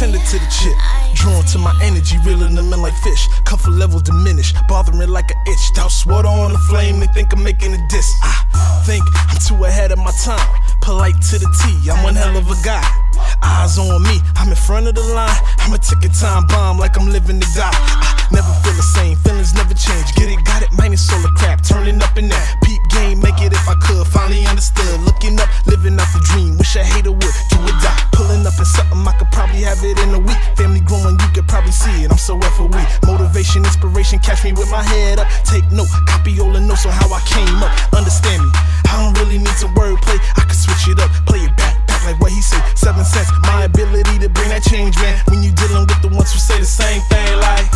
tender to the chip. Drawn to my energy, reeling them in like fish. Comfort level diminished, bothering like an itch. Douse water on the flame, they think I'm making a diss. I think I'm too ahead of my time. Polite to the T, I'm one hell of a guy. Eyes on me, I'm in front of the line. I'm a ticking time bomb like I'm living to die. I never feel the same, feelings never change. Get it, got it, minus solar crap. Turning up in that peep game, make it if I could. Finally understood, looking up, living out the dream. Wish a hater would do or die. Pulling up in something, I it in a week. Family growing, you could probably see it. I'm so FOE. Motivation, inspiration, catch me with my head up. Take note, copy all the notes on how I came up. Understand me, I don't really need some wordplay. I can switch it up, play it back, back like what he said. Seven cents, my ability to bring that change, man. When you dealing with the ones who say the same thing, like.